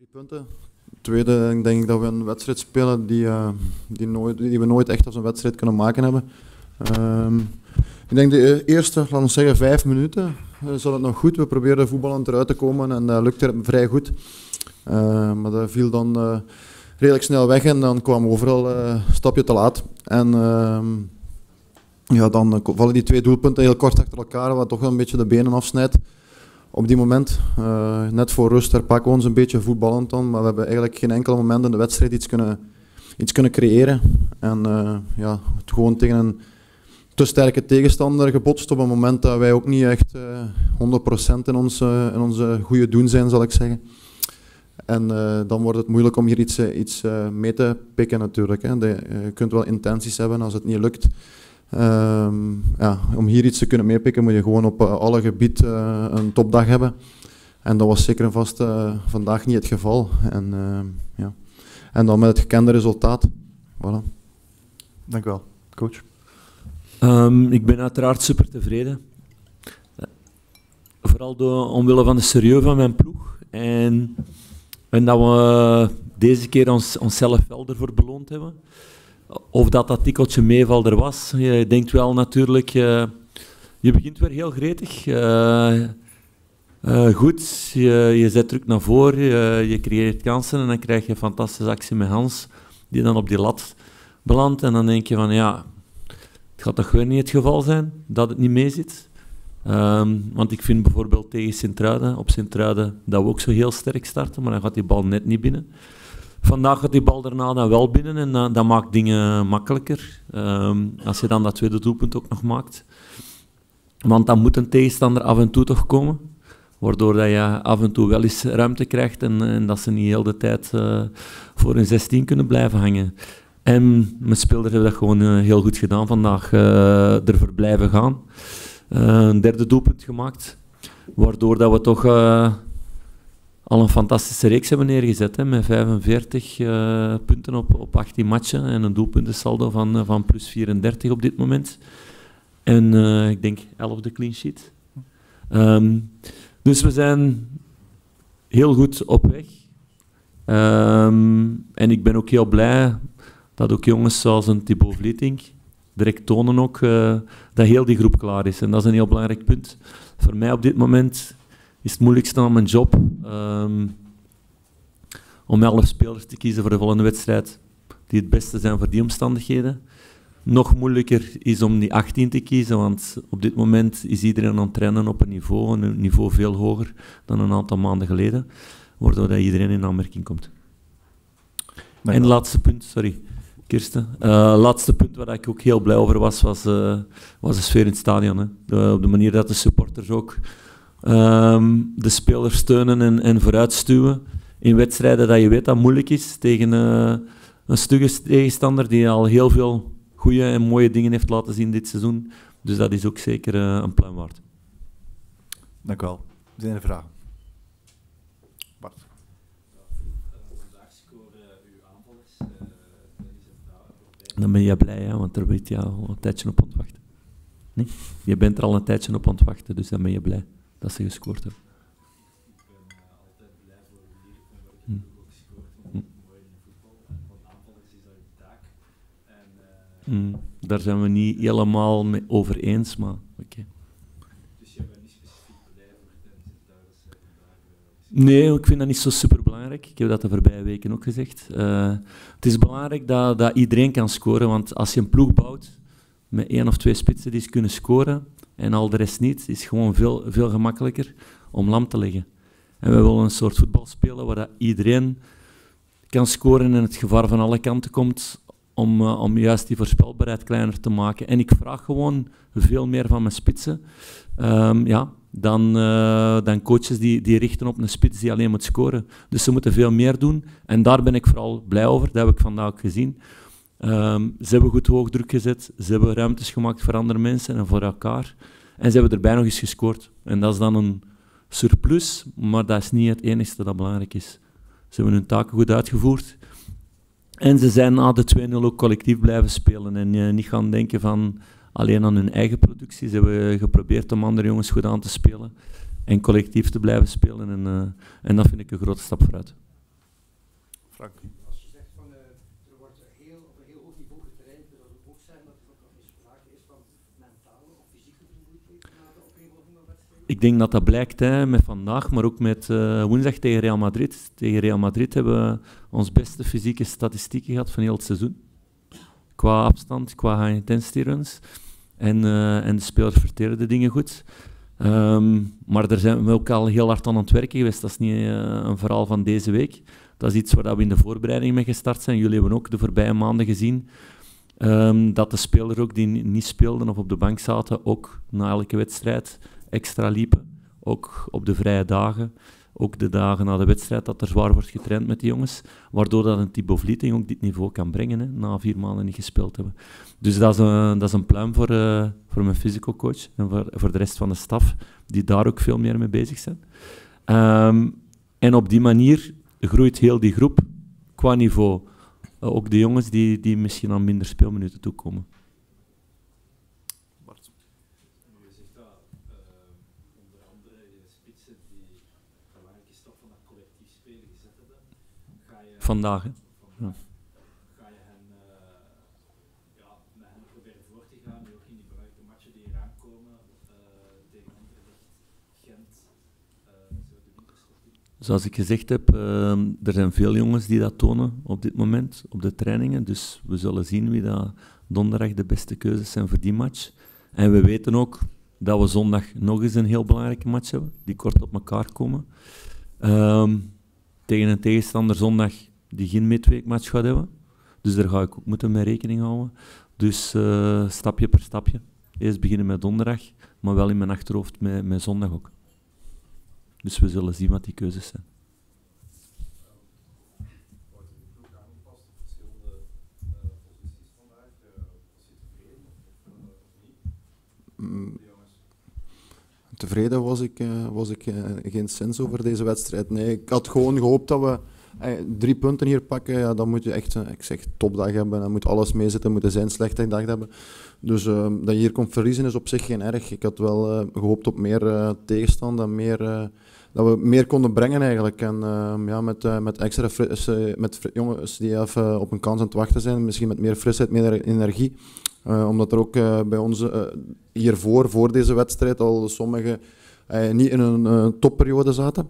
Drie punten. Tweede, ik denk dat we een wedstrijd spelen die, uh, die, nooit, die we nooit echt als een wedstrijd kunnen maken hebben. Um, ik denk de eerste, laten we zeggen, vijf minuten uh, het nog goed. We probeerden voetballen eruit te komen en dat lukte vrij goed. Uh, maar dat viel dan redelijk snel weg en dan kwam overal een stapje te laat. En ehm, ja, dan vallen die twee doelpunten heel kort achter elkaar, wat toch een beetje de benen afsnijdt op die moment. Uh, net voor rust herpakken we ons een beetje voetballend dan, maar we hebben eigenlijk geen enkel moment in de wedstrijd iets kunnen, iets kunnen creëren. En uh, ja, het gewoon tegen een te sterke tegenstander gebotst op een moment dat wij ook niet echt uh, 100% in, ons, in onze goede doen zijn, zal ik zeggen. En dan wordt het moeilijk om hier iets, iets mee te pikken natuurlijk. Hè. De, je kunt wel intenties hebben als het niet lukt. Um, ja, om hier iets te kunnen meepikken moet je gewoon op uh, alle gebieden uh, een topdag hebben. En dat was zeker en vast uh, vandaag niet het geval. En, ehm, ja. en dan met het gekende resultaat. Voilà. Dank u wel, coach. Um, ik ben uiteraard super tevreden. Vooral door, omwille van de serieus van mijn ploeg. En, en dat we deze keer ons, onszelf wel ervoor beloond hebben. Of dat dat tikkeltje meeval er was. Je denkt wel natuurlijk, uh, je begint weer heel gretig. Uh, uh, goed, je, je zet druk naar voren, je, je, creëert kansen en dan krijg je een fantastische actie met Hans, die dan op die lat belandt. En dan denk je van ja, het gaat toch weer niet het geval zijn dat het niet mee zit. Um, want ik vind bijvoorbeeld tegen Sint-Truiden, op Sint-Truiden, dat we ook zo heel sterk starten, maar dan gaat die bal net niet binnen. Vandaag gaat die bal daarna dan wel binnen en uh, dat maakt dingen makkelijker. Um, als je dan dat tweede doelpunt ook nog maakt. Want dan moet een tegenstander af en toe toch komen. Waardoor dat je af en toe wel eens ruimte krijgt en, dat ze niet heel de tijd uh, voor een 16 kunnen blijven hangen. En mijn speler heeft dat gewoon uh, heel goed gedaan vandaag. ervoor blijven gaan. een derde doelpunt gemaakt. Waardoor dat we toch al een fantastische reeks hebben neergezet. Hè, met 45 uh, eh, punten op, op 18 matchen en een doelpuntensaldo van, uh, van plus 34 op dit moment. En uh, ik denk 11e clean sheet. Um, dus we zijn heel goed op weg. Um, en ik ben ook heel blij dat ook jongens zoals een Thibaut Vlieting direct tonen ook dat heel die groep klaar is. En dat is een heel belangrijk punt. Voor mij op dit moment is het moeilijkste aan mijn job. Um, om elf spelers te kiezen voor de volgende wedstrijd die het beste zijn voor die omstandigheden. Nog moeilijker is om die 18 te kiezen, want op dit moment is iedereen aan het trainen op een niveau, een niveau veel hoger dan een aantal maanden geleden, waardoor dat iedereen in aanmerking komt. En laatste punt, sorry, Kirsten. Uh, laatste punt waar ik ook heel blij over was, was, uh, was de sfeer in het stadion. Hè. De, op de manier dat de supporters ook um, de spelers steunen en, en vooruitstuwen in wedstrijden dat je weet dat moeilijk is tegen uh, een stugge tegenstander die al heel veel goede en mooie dingen heeft laten zien dit seizoen. Dus dat is ook zeker uh, een plan waard. Dank u wel. Zijn er vragen? Bart. Dan ben je blij, hè, want daar weet je al een tijdje op ontwachten. Nee? Je bent er al een tijdje op ontwachten, dus dan ben je blij dat ze gescoord hebben. Mm, daar zijn we niet helemaal mee over eens, maar oké. Okay. Dus je bent niet specifiek blij voor Tennis vandaag? Nee, ik vind dat niet zo super belangrijk. Ik heb dat de voorbije weken ook gezegd. Uh, het is belangrijk dat, dat iedereen kan scoren, want als je een ploeg bouwt met één of twee spitsen die kunnen scoren, en al de rest niet, is gewoon veel, veel gemakkelijker om lam te leggen. En we willen een soort voetbal spelen waar iedereen kan scoren en het gevaar van alle kanten komt om, uh, om juist die voorspelbaarheid kleiner te maken. En ik vraag gewoon veel meer van mijn spitsen um, ja, dan, uh, dan coaches die, die richten op een spits die alleen moet scoren. Dus ze moeten veel meer doen en daar ben ik vooral blij over. Dat heb ik vandaag ook gezien. Um, ze hebben goed hoog druk gezet, ze hebben ruimtes gemaakt voor andere mensen en voor elkaar. En ze hebben erbij nog eens gescoord. En dat is dan een surplus, maar dat is niet het enige dat belangrijk is. Ze hebben hun taken goed uitgevoerd. En ze zijn na de 2-0 ook collectief blijven spelen en uh, niet gaan denken van alleen aan hun eigen productie. Ze hebben geprobeerd om andere jongens goed aan te spelen en collectief te blijven spelen. En, uh, en dat vind ik een grote stap vooruit. Frank. Als je zegt van uh, er wordt heel, op een heel hoog niveau getraind, wil dat ook zijn dat er ook nog eens sprake is van mentale of fysieke vermoeidheid na de opeenvolging van wedstrijden? Ik denk dat dat blijkt met vandaag, maar ook met uh, woensdag tegen Real Madrid. Tegen Real Madrid hebben we ons beste fysieke statistieken gehad van heel het seizoen. Qua afstand, qua high intensity runs. En, uh, en de spelers verteren de dingen goed. Um, maar daar zijn we ook al heel hard aan het werken geweest. Dat is niet uh, een verhaal van deze week. Dat is iets waar we in de voorbereiding mee gestart zijn. Jullie hebben ook de voorbije maanden gezien um, dat de spelers ook die niet speelden of op de bank zaten, ook na elke wedstrijd extra liepen. Ook op de vrije dagen, ook de dagen na de wedstrijd, dat er zwaar wordt getraind met die jongens. Waardoor dat een Thibaut Vlieting ook dit niveau kan brengen, hè, na vier maanden niet gespeeld hebben. Dus dat is een, dat is een pluim voor, uh, voor mijn physical coach en voor, voor de rest van de staf, die daar ook veel meer mee bezig zijn. Um, en op die manier groeit heel die groep qua niveau. Uh, ook de jongens die, die misschien aan minder speelminuten toekomen. Bart. Je zegt dat uh, onder andere je spitsen die een belangrijke stap van dat collectief spelen gezet hebben. Ga je, Vandaag, hè? Vandaag, Ga je hen, uh, ja, met hen proberen voor te gaan, nu ook in die belangrijke matchen die eraan komen, tegen Anderlecht, Gent, zo de winterstop in? Zoals ik gezegd heb, uh, er zijn veel jongens die dat tonen op dit moment, op de trainingen. Dus we zullen zien wie dat donderdag de beste keuzes zijn voor die match. En we weten ook dat we zondag nog eens een heel belangrijke match hebben, die kort op elkaar komen. Um, tegen een tegenstander zondag die geen midweekmatch gaat hebben. Dus daar ga ik ook moeten mee rekening houden. Dus uh, stapje per stapje. Eerst beginnen met donderdag, maar wel in mijn achterhoofd met, met zondag ook. Dus we zullen zien wat die keuzes zijn. Mm. Tevreden was ik, uh, was ik uh, geen sens over deze wedstrijd. Nee, ik had gewoon gehoopt dat we uh, drie punten hier pakken. Ja, dan moet je echt ik zeg, topdag hebben. Dan moet alles meezitten, moet zijn slechte dag hebben. Dus dat je hier komt verliezen is op zich geen erg. Ik had wel gehoopt op meer tegenstand en meer dat we meer konden brengen eigenlijk. En ja, met, met extra fris, uh, met jongens die even op een kans aan het wachten zijn, misschien met meer frisheid, meer energie. Omdat er ook bij ons hiervoor, voor deze wedstrijd, al sommigen niet in een topperiode zaten.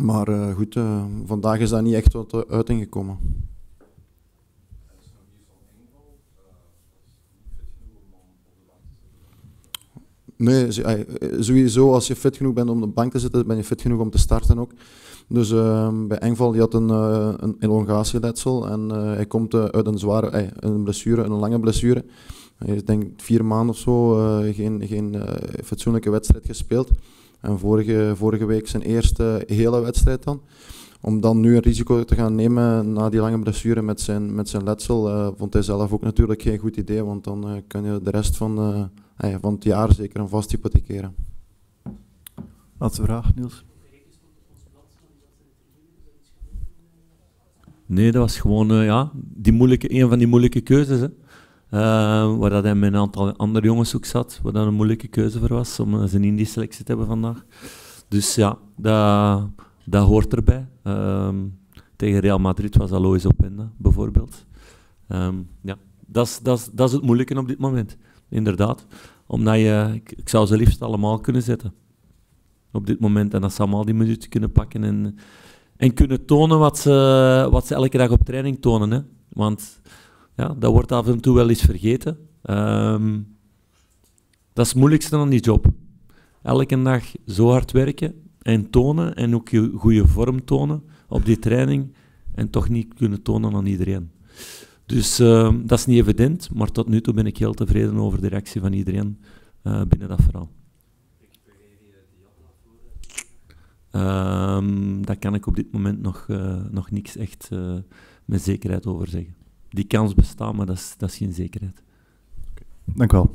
Maar goed, vandaag is dat niet echt wat uiting gekomen. Nee, sowieso als je fit genoeg bent om op de bank te zitten, ben je fit genoeg om te starten ook. Dus uh, bij die had een, uh, een elongatieletsel en uh, hij komt uit een zware een blessure, een lange blessure. Hij heeft denk vier maanden of zo geen, geen fatsoenlijke wedstrijd gespeeld. En vorige, vorige week zijn eerste hele wedstrijd dan. Om dan nu een risico te gaan nemen na die lange blessure met zijn, met zijn letsel, vond hij zelf ook natuurlijk geen goed idee. Want dan kan je de rest van van het jaar zeker een vast hypothekeren. Laatste vraag, Niels. Nee, dat was gewoon uh, ja, die moeilijke, een van die moeilijke keuzes. Hè. Uh, waar dat hij met een aantal andere jongens ook zat, waar dat een moeilijke keuze voor was om uh, zijn Indie-selectie te hebben vandaag. Dus ja, dat, dat hoort erbij. Um, tegen Real Madrid was Alois Openda, bijvoorbeeld. Um, ja, dat is, het moeilijke op dit moment, inderdaad omdat je, ik, zou ze liefst allemaal kunnen zetten. Op dit moment. En dat ze allemaal die minuten kunnen pakken. En, en kunnen tonen wat ze, wat ze elke dag op training tonen. Hè. Want ja, dat wordt af en toe wel eens vergeten. Um, dat is het moeilijkste aan die job. Elke dag zo hard werken en tonen. En ook je goede vorm tonen op die training. En toch niet kunnen tonen aan iedereen. Dus uh, dat is niet evident, maar tot nu toe ben ik heel tevreden over de reactie van iedereen uh, binnen dat verhaal. Um, daar kan ik op dit moment nog, uh, nog niks echt met zekerheid over zeggen. Die kans bestaat, maar dat is, dat is geen zekerheid. Dank u wel.